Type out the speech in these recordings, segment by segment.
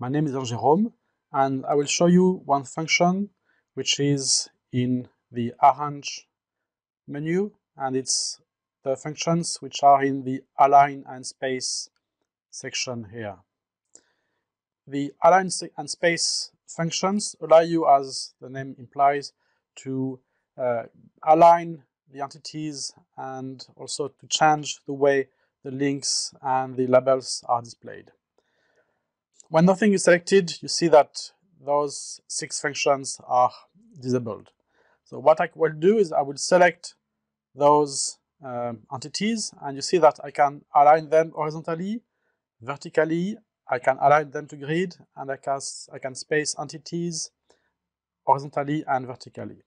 my name is Jerome, and I will show you one function which is in the arrange menu, and it's the functions which are in the align and space section here. The align and space functions allow you, as the name implies, to uh, align the entities and also to change the way the links and the labels are displayed. When nothing is selected, you see that those six functions are disabled. So what I will do is I will select those um, entities and you see that I can align them horizontally, vertically, I can align them to grid and I can, I can space entities horizontally and vertically.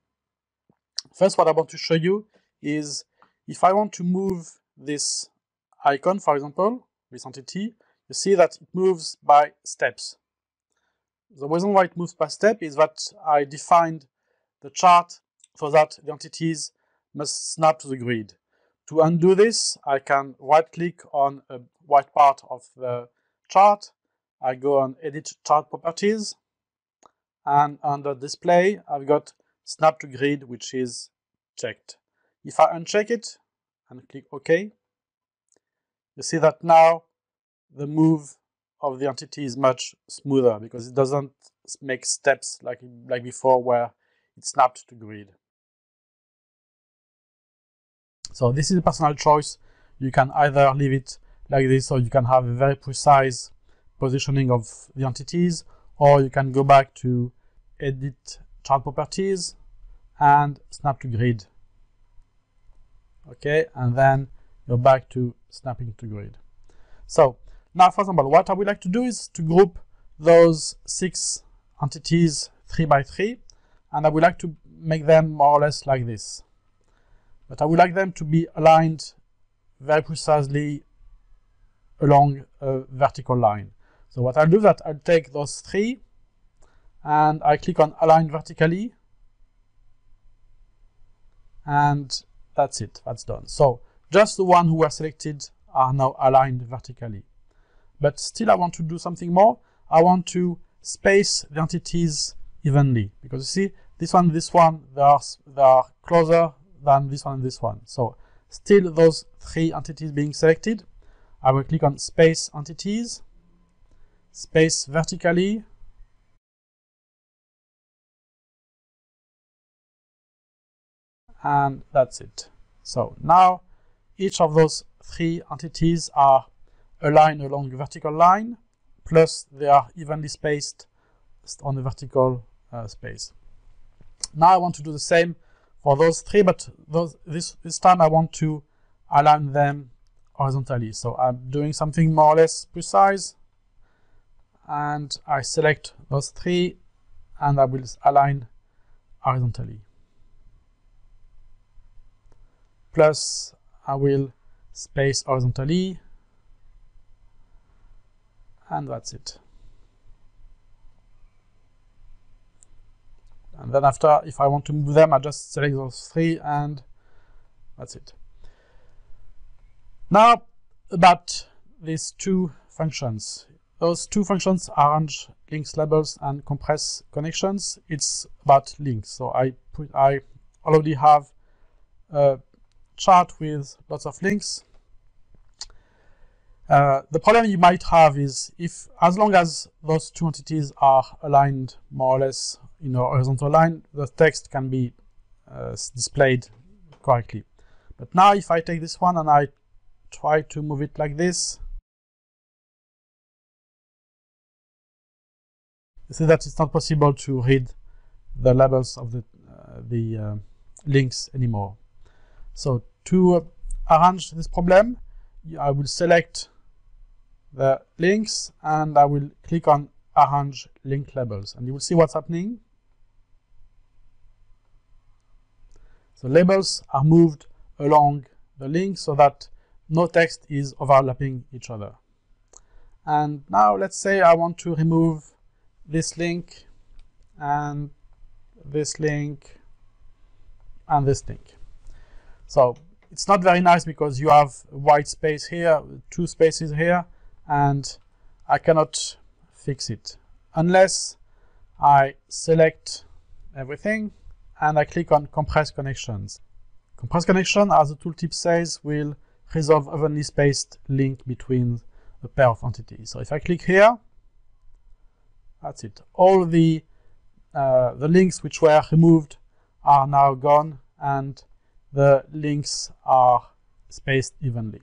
First, what I want to show you is if I want to move this icon, for example, this entity, you see that it moves by steps. The reason why it moves by step is that I defined the chart so that the entities must snap to the grid. To undo this, I can right-click on a white part of the chart. I go on Edit Chart Properties, and under Display, I've got Snap to Grid, which is checked. If I uncheck it and click OK, you see that now the move of the entity is much smoother because it doesn't make steps like, like before where it snapped to grid. So this is a personal choice. You can either leave it like this or you can have a very precise positioning of the entities or you can go back to edit chart properties and snap to grid okay and then you're back to snapping to grid so now for example what I would like to do is to group those six entities three by three and I would like to make them more or less like this but I would like them to be aligned very precisely along a vertical line so what I'll do is that I'll take those three and I click on align vertically and that's it, that's done. So just the one who were selected are now aligned vertically. But still I want to do something more. I want to space the entities evenly because you see this one, this one, they are, they are closer than this one and this one. So still those three entities being selected. I will click on space entities, space vertically, and that's it. So now each of those three entities are aligned along a vertical line, plus they are evenly spaced on the vertical uh, space. Now I want to do the same for those three, but those, this, this time I want to align them horizontally. So I'm doing something more or less precise, and I select those three, and I will align horizontally. plus I will space horizontally and that's it. And then after, if I want to move them, I just select those three and that's it. Now about these two functions. Those two functions arrange links labels and compress connections. It's about links. So I put I already have a chart with lots of links. Uh, the problem you might have is if, as long as those two entities are aligned more or less in a horizontal line, the text can be uh, displayed correctly. But now if I take this one and I try to move it like this, you see that it's not possible to read the labels of the, uh, the uh, links anymore. So to arrange this problem, I will select the links and I will click on arrange link labels and you will see what's happening. The labels are moved along the link so that no text is overlapping each other. And now let's say I want to remove this link and this link and this link. So it's not very nice because you have white space here, two spaces here, and I cannot fix it. unless I select everything and I click on compress connections. Compress connection, as the tooltip says, will resolve evenly spaced link between a pair of entities. So if I click here, that's it. All the uh, the links which were removed are now gone and the links are spaced evenly.